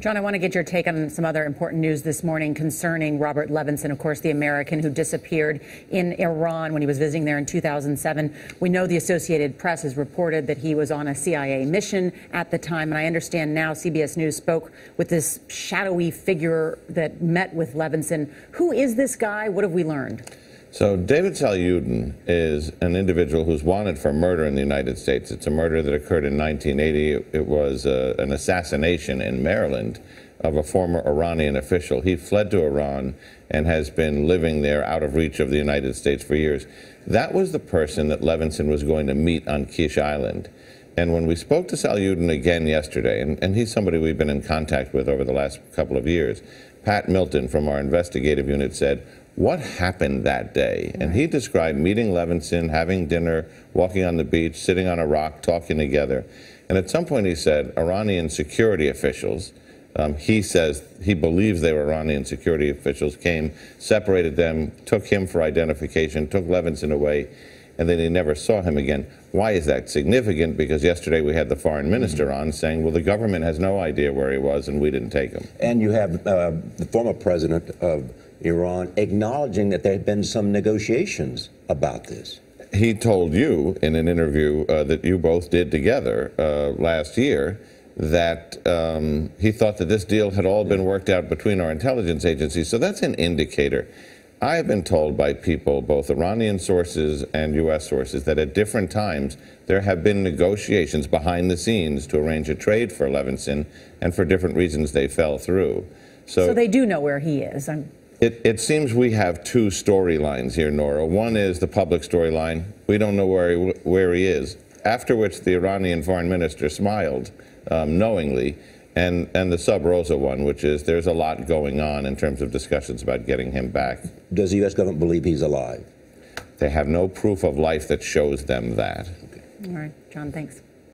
John, I want to get your take on some other important news this morning concerning Robert Levinson, of course, the American who disappeared in Iran when he was visiting there in 2007. We know the Associated Press has reported that he was on a CIA mission at the time, and I understand now CBS News spoke with this shadowy figure that met with Levinson. Who is this guy? What have we learned? So David Salahuddin is an individual who's wanted for murder in the United States. It's a murder that occurred in 1980. It was uh, an assassination in Maryland of a former Iranian official. He fled to Iran and has been living there out of reach of the United States for years. That was the person that Levinson was going to meet on Kish Island. And when we spoke to Salahuddin again yesterday, and, and he's somebody we've been in contact with over the last couple of years, Pat Milton from our investigative unit said, what happened that day. And he described meeting Levinson, having dinner, walking on the beach, sitting on a rock, talking together. And at some point he said Iranian security officials, um, he says he believes they were Iranian security officials, came, separated them, took him for identification, took Levinson away, and then he never saw him again. Why is that significant? Because yesterday we had the foreign minister mm -hmm. on saying, well, the government has no idea where he was and we didn't take him. And you have uh, the former president of Iran acknowledging that there had been some negotiations about this. He told you in an interview uh, that you both did together uh, last year that um, he thought that this deal had all been worked out between our intelligence agencies. So that's an indicator. I have been told by people, both Iranian sources and U.S. sources, that at different times there have been negotiations behind the scenes to arrange a trade for Levinson, and for different reasons they fell through. So, so they do know where he is. I'm it, it, seems we have two storylines here, Norah. One is the public storyline. We don't know where he, where he is. After which the Iranian foreign minister smiled um, knowingly. And, and the sub rosa one, which is there's a lot going on in terms of discussions about getting him back. Does the U.S. government believe he's alive? They have no proof of life that shows them that. Okay. All right, John, thanks.